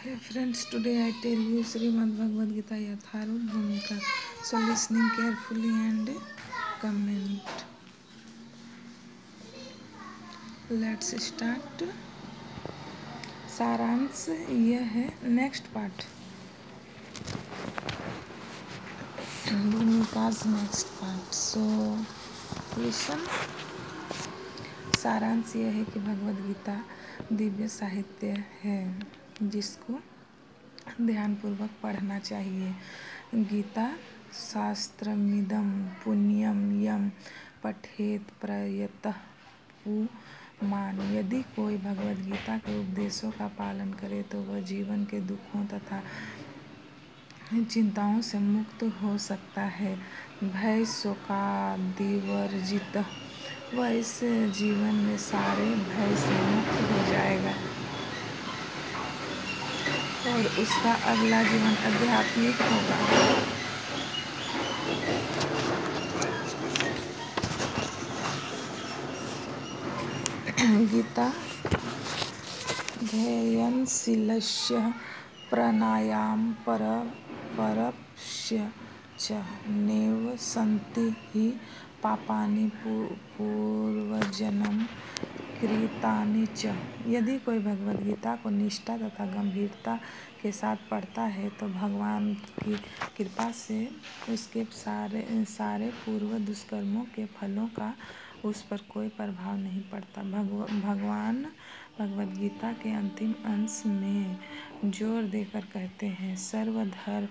Hey friends today I tell you Shrimad Bhagavad Gita यथारो भूमिका so listening carefully and comment let's start सारांश यह है next part भूमिकाज next part so listen सारांश यह है कि भगवद गीता दिव्य साहित्य है जिसको ध्यानपूर्वक पढ़ना चाहिए। गीता शास्त्रमिदम पुण्यम यम पठेत प्रयतः। मान, यदि कोई भगवद गीता के उपदेशों का पालन करे तो वह जीवन के दुखों तथा चिंताओं से मुक्त हो सकता है। भय शोकादिवर्जित। वह इस जीवन में सारे भय से मुक्त हो जाएगा। और उसका अगला जीवन आध्यात्मिक होगा। गीता ध्ययनशीलस्य प्राणायाम पर परप्स्य च नैव सन्ति हि पापानि पूर्वजन्म। कृतानि च यदि कोई भगवद गीता को निष्ठा तथा गंभीरता के साथ पढ़ता है तो भगवान की कृपा से उसके सारे सारे पूर्व दुष्कर्मों के फलों का उस पर कोई प्रभाव नहीं पड़ता। भगव, भगवान भगवद गीता के अंतिम अंश में ज़ोर देकर कहते हैं सर्वधर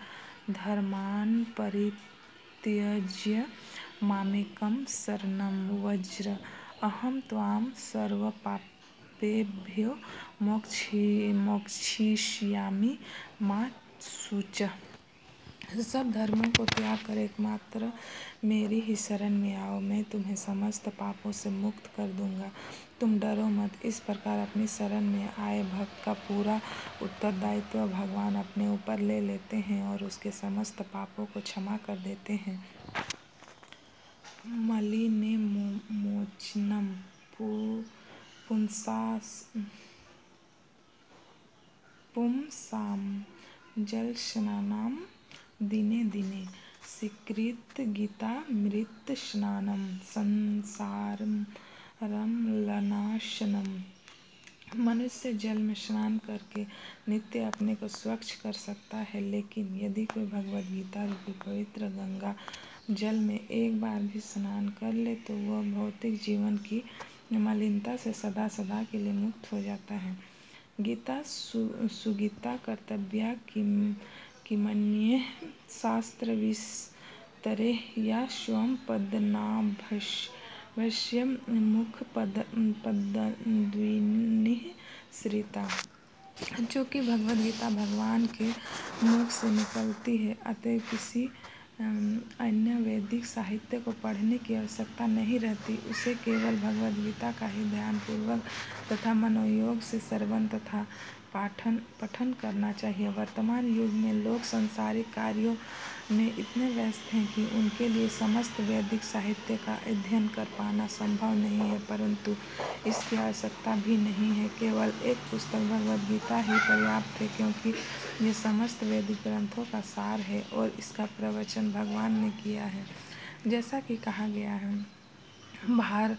धर्मान परित्यज्य मामेकम शरणम वज्र अहम त्वाम सर्वपापेभ्यो मोक्षी, मोक्षिष्यामि, माँ सूच सब धर्मों को त्याग कर एकमात्र मेरी ही शरण में आओ। मैं तुम्हें समस्त पापों से मुक्त कर दूँगा। तुम डरो मत। इस प्रकार अपनी शरण में आए भक्त का पूरा उत्तरदायित्व भगवान अपने ऊपर ले लेते हैं और उसके समस्त पापों को क्षमा कर देते हैं। मलिने मोचनम पुंसाम जल स्नानाम दिने दिने स्वीकृत गीता, मृत स्नानम, संसारम लनाशनम। मनुष्य जल में स्नान करके नित्य अपने को स्वच्छ कर सकता है, लेकिन यदि कोई भगवद गीता रूपी पवित्र गंगा जल में एक बार भी स्नान कर ले तो वह भौतिक जीवन की मलिनता से सदा सदा के लिए मुक्त हो जाता है। गीता सु, सुगीता कर्तव्या कि किमन्य शास्त्र विस्तरे या स्वम पदनाभश्य मुख पद पद्विनी श्रीता। जो कि भगवद गीता भगवान के मुख से निकलती है अतः किसी अन्य वैदिक साहित्य को पढ़ने की आवश्यकता नहीं रहती। उसे केवल भगवद गीता का ही ध्यानपूर्वक तथा मनोयोग से श्रवण तथा पाठन, पठन करना चाहिए। वर्तमान युग में लोग संसारिक कार्यों में इतने व्यस्त हैं कि उनके लिए समस्त वैदिक साहित्य का अध्ययन कर पाना संभव नहीं है, परंतु इसकी आवश्यकता भी नहीं है। केवल एक पुस्तक भगवद गीता ही पर्याप्त है, क्योंकि ये समस्त वैदिक ग्रंथों का सार है और इसका प्रवचन भगवान ने किया है। जैसा कि कहा गया है, भार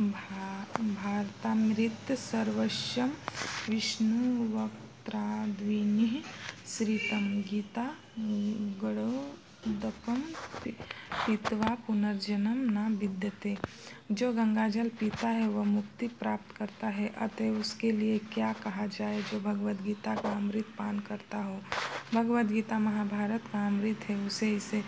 भा, भारतामृत सर्वस्व विष्णु वक्त्राद्विनि श्रीतम गीता गणोदकम पीतवा पुनर्जन्म न विद्यते। जो गंगाजल पीता है वह मुक्ति प्राप्त करता है अतः उसके लिए क्या कहा जाए जो भगवत गीता का अमृत पान करता हो? भगवत गीता महाभारत का अमृत है उसे इसे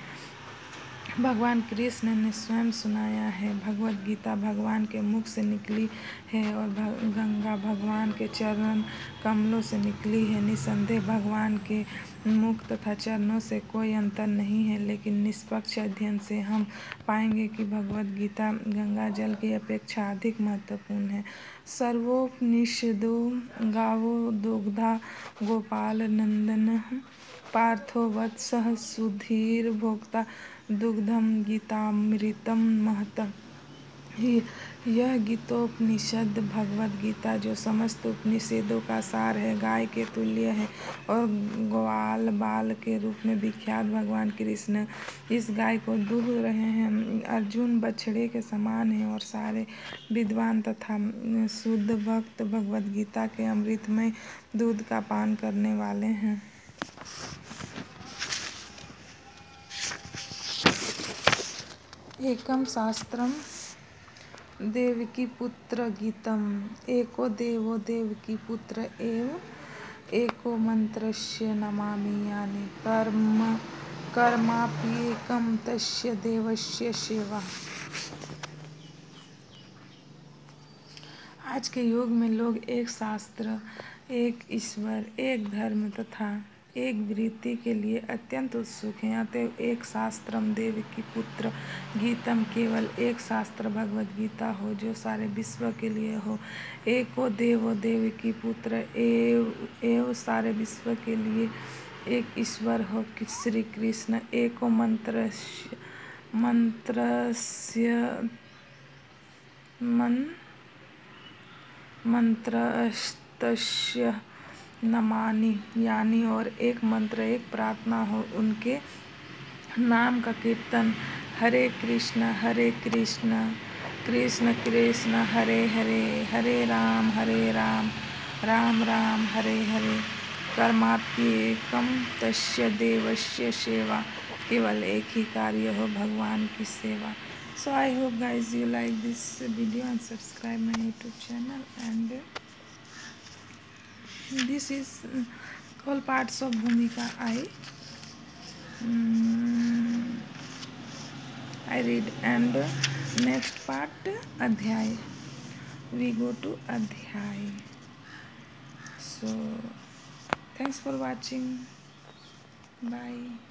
भगवान कृष्ण ने स्वयं सुनाया है। भगवत गीता भगवान के मुख से निकली है और गंगा भगवान के चरण कमलों से निकली है। निसंदेह भगवान के मुख तथा चरणों से कोई अंतर नहीं है, लेकिन निष्पक्ष अध्ययन से हम पाएँगे कि भगवत गीता गंगा जल की अपेक्षा अधिक महत्वपूर्ण है। सर्वोपनिषदो गावो दुग्धा गोपाल नंदन पार्थो वत्स सुधीर भोक्ता दुग्धम गीतामृतम महत यह गीतोपनिषद भगवद गीता जो समस्त उपनिषदों का सार है, गाय के तुल्य है और ग्वाल बाल के रूप में विख्यात भगवान कृष्ण। इस गाय को दूह रहे हैं। अर्जुन बछड़े के समान है और सारे विद्वान तथा शुद्ध भक्त भगवद गीता के अमृतमय दूध का पान करने वाले हैं। एकम शास्त्रम पुत्र गीतम। एको देवो पुत्र एव, एको मंत्रस्य नमामि यानि। कर्म कर्माप्येकं तस्य देवस्य सेवा। आज के युग में लोग एक शास्त्र, एक ईश्वर, एक धर्म तथा एक वृत्ति के लिए अत्यंत उत्सुक हैं। अतएव एक शास्त्रम देव की पुत्र गीतम केवल एक शास्त्र भगवद गीता हो, जो सारे विश्व के लिए हो। एको देवो देव की पुत्र, एव एव सारे विश्व के लिए एक ईश्वर हो, श्री कृष्ण। एको मंत्र मंत्रस्य, मन, मंत्रस्तस्य नमानि, यानी और एक मंत्र, एक प्रार्थना हो, उनके नाम का कीर्तन। हरे कृष्ण हरे कृष्ण कृष्ण कृष्ण, हरे हरे हरे राम हरे राम राम राम, हरे हरे। कर्माप्येकम तस्य देवस्य सेवा, केवल एक ही कार्य हो, भगवान की सेवा। So I hope guys you like this video and subscribe my YouTube channel and this is uh, all parts of bhumika i um, i read and uh, next part adhyay we go to adhyay so thanks for watching bye